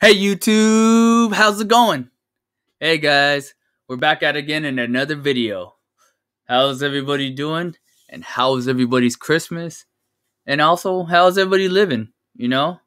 Hey YouTube, how's it going? Hey guys, we're back at again in another video. How's everybody doing? And how's everybody's Christmas? And also, how's everybody living? You know?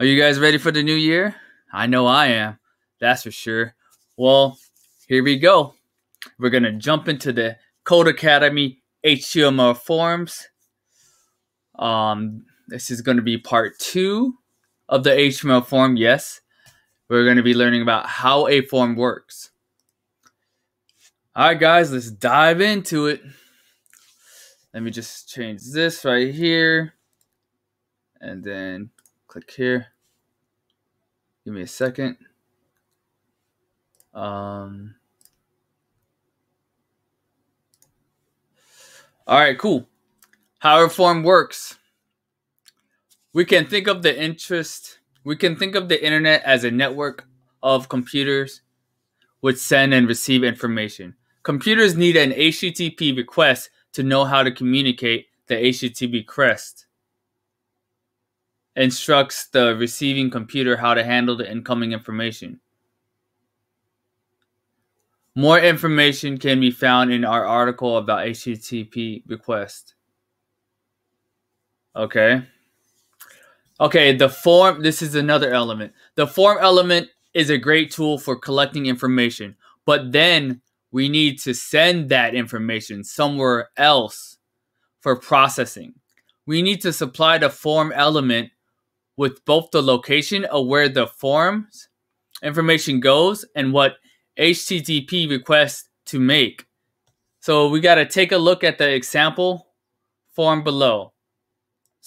Are you guys ready for the new year? I know I am. That's for sure. Well, here we go. We're gonna jump into the Codecademy HTML forms. Um, this is gonna be part two of the HTML form, yes. We're going to be learning about how a form works. All right, guys, let's dive into it. Let me just change this right here and then click here. Give me a second. Um, all right, cool. How a form works we can think of the interest we can think of the internet as a network of computers which send and receive information. Computers need an http request to know how to communicate the http request instructs the receiving computer how to handle the incoming information. More information can be found in our article about http request. Okay Okay, the form, this is another element. The form element is a great tool for collecting information, but then we need to send that information somewhere else for processing. We need to supply the form element with both the location of where the forms information goes and what HTTP request to make. So we got to take a look at the example form below.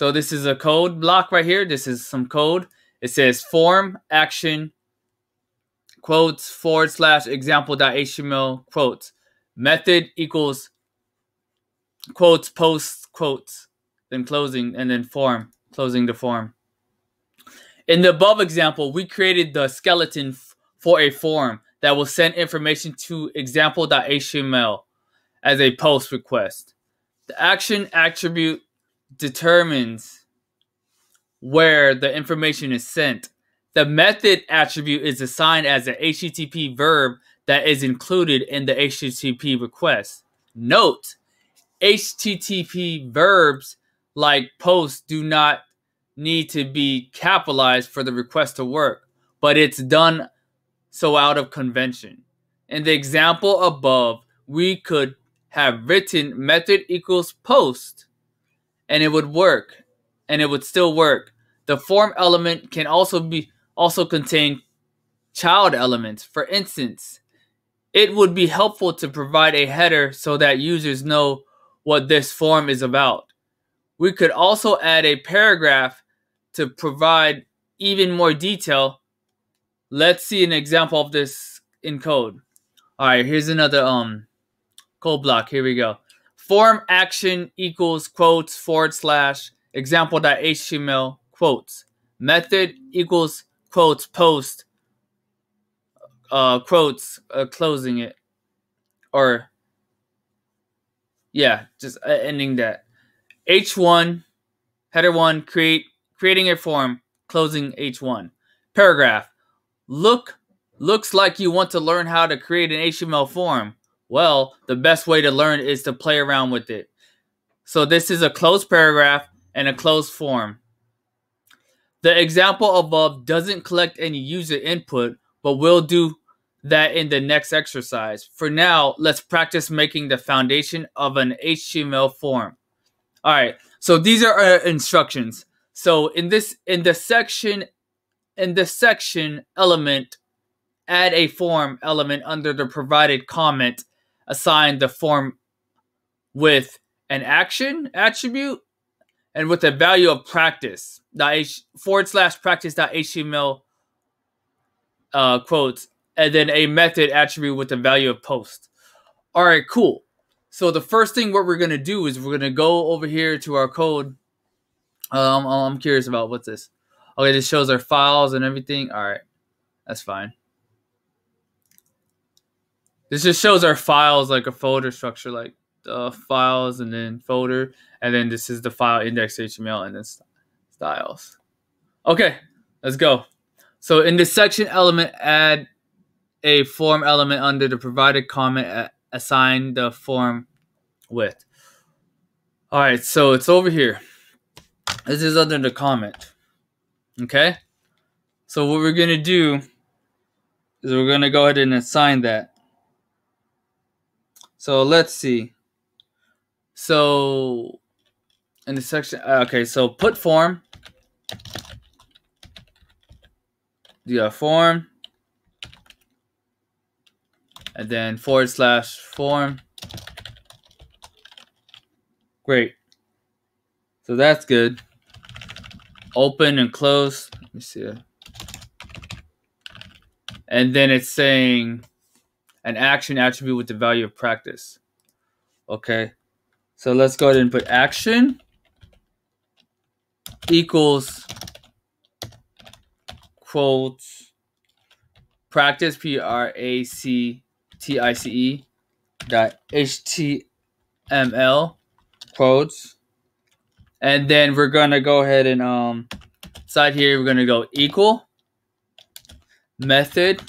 So this is a code block right here. This is some code. It says form action quotes forward slash example.html quotes method equals quotes post quotes then closing and then form closing the form. In the above example, we created the skeleton for a form that will send information to example.html as a post request. The action attribute determines where the information is sent. The method attribute is assigned as an HTTP verb that is included in the HTTP request. Note, HTTP verbs like post do not need to be capitalized for the request to work, but it's done so out of convention. In the example above, we could have written method equals post and it would work and it would still work. The form element can also be also contain child elements. For instance, it would be helpful to provide a header so that users know what this form is about. We could also add a paragraph to provide even more detail. Let's see an example of this in code. All right, here's another um code block. Here we go form action equals quotes forward slash example.html quotes. Method equals quotes post uh quotes uh, closing it. Or yeah just uh, ending that. H1 header 1 create creating a form closing h1 paragraph. Look looks like you want to learn how to create an html form well, the best way to learn is to play around with it. So this is a closed paragraph and a closed form. The example above doesn't collect any user input, but we'll do that in the next exercise. For now, let's practice making the foundation of an HTML form. All right, so these are our instructions. So in this in the section in the section element, add a form element under the provided comment assign the form with an action attribute and with a value of practice h forward slash practice dot html uh, quotes and then a method attribute with the value of post. All right, cool. So the first thing what we're gonna do is we're gonna go over here to our code. Um, I'm curious about what's this. Okay, this shows our files and everything. All right, that's fine. This just shows our files like a folder structure, like the files and then folder, and then this is the file index HTML and then styles. Okay, let's go. So in the section element, add a form element under the provided comment, assign the form with. All right, so it's over here. This is under the comment. Okay? So what we're going to do is we're going to go ahead and assign that. So let's see. So in the section, uh, okay, so put form. You got form. And then forward slash form. Great. So that's good. Open and close. Let me see. And then it's saying an action attribute with the value of practice. Okay. So let's go ahead and put action equals quotes practice P R A C T I C E dot HTML quotes. And then we're gonna go ahead and um side here we're gonna go equal method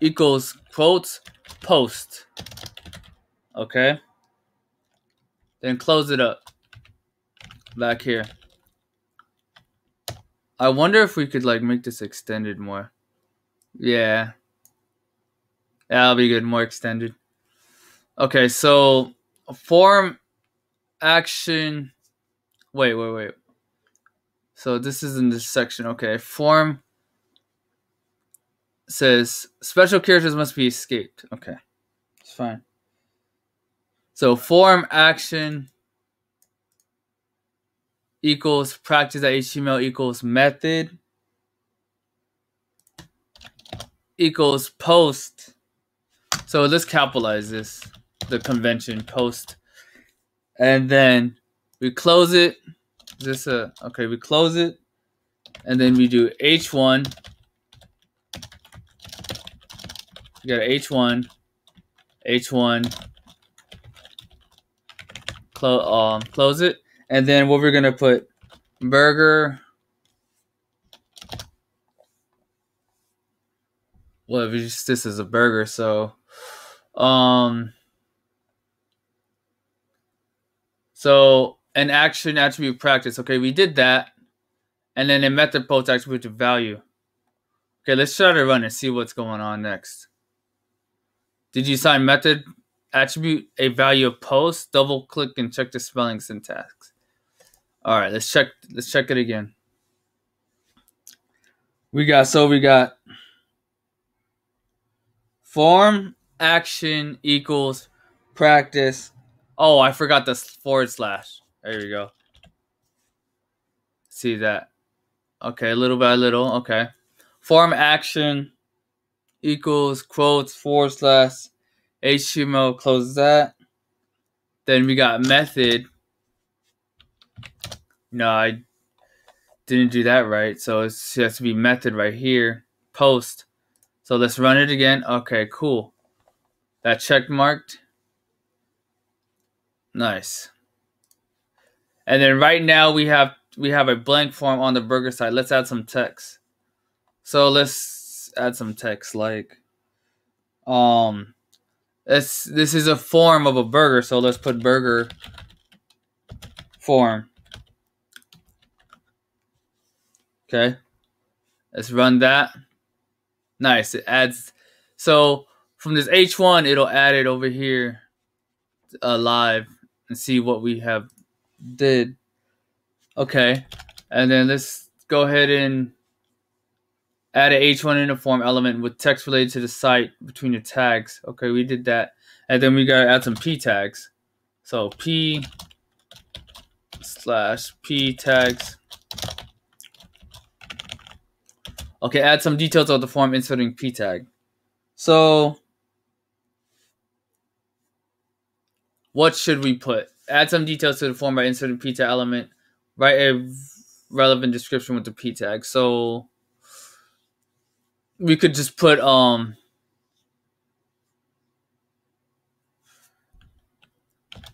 equals quotes post. Okay. Then close it up back here. I wonder if we could like make this extended more. Yeah. That'll be good, more extended. Okay, so form action wait, wait, wait. So this is in this section. Okay, form says special characters must be escaped. Okay, it's fine. So form action equals practice at HTML equals method equals post. So let's capitalize this, the convention post. And then we close it. Is this a, okay, we close it. And then we do H1 We got H1, H1, close, um, close it, and then what we're gonna put burger. Well, this is a burger, so, um, so an action attribute practice. Okay, we did that, and then a method post attribute to value. Okay, let's try to run and see what's going on next. Did you assign method attribute a value of post? Double click and check the spelling syntax. All right, let's check. Let's check it again. We got so we got form action equals practice. Oh, I forgot the forward slash. There you go. See that? Okay, little by little. Okay. Form action equals quotes forward slash HTML, close that. Then we got method. No, I didn't do that right. So it has to be method right here. Post. So let's run it again. Okay, cool. That check marked. Nice. And then right now we have we have a blank form on the burger side. Let's add some text. So let's add some text like um this this is a form of a burger, so let's put burger form. Okay. Let's run that. Nice. It adds so from this H1 it'll add it over here uh, live and see what we have did. Okay. And then let's go ahead and add an H1 in a form element with text related to the site between the tags. Okay, we did that. And then we got to add some P tags. So P slash P tags. Okay, add some details of the form inserting P tag. So what should we put? Add some details to the form by inserting P tag element. Write a relevant description with the P tag. So we could just put um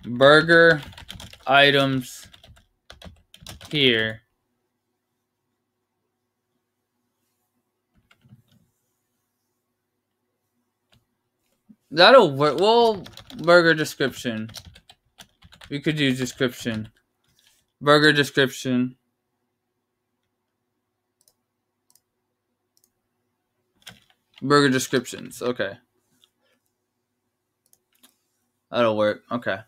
burger items here That'll work. Well, burger description. We could do description. Burger description. Burger descriptions. Okay. That'll work. Okay.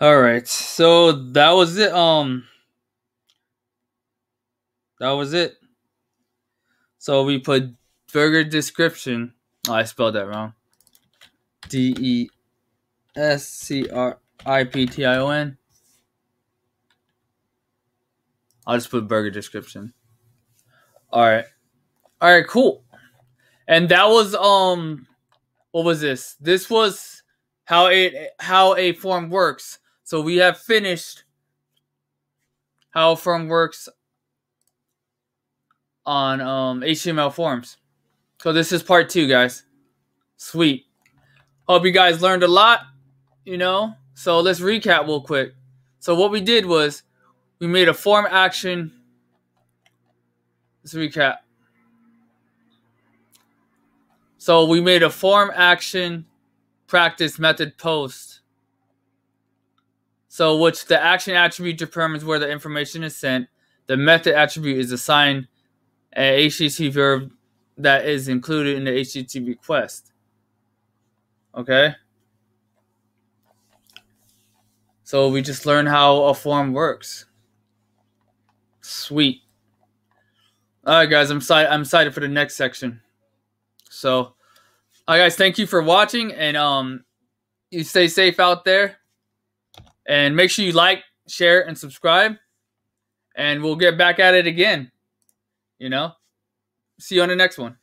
All right. So that was it. Um That was it. So we put burger description. Oh, I spelled that wrong. D E S C R I P T I O N. I'll just put burger description. All right. All right, cool. And that was um what was this? This was how it how a form works. So we have finished how a form works on um HTML forms. So this is part 2, guys. Sweet. Hope you guys learned a lot, you know? So let's recap real quick. So what we did was we made a form action. Let's recap. So we made a form action practice method post. So which the action attribute determines where the information is sent. The method attribute is assigned a HTTP verb that is included in the HTTP request. Okay? So we just learned how a form works. Sweet. All right, guys, I'm excited. I'm excited for the next section. So, all right, guys, thank you for watching, and um, you stay safe out there, and make sure you like, share, and subscribe, and we'll get back at it again. You know, see you on the next one.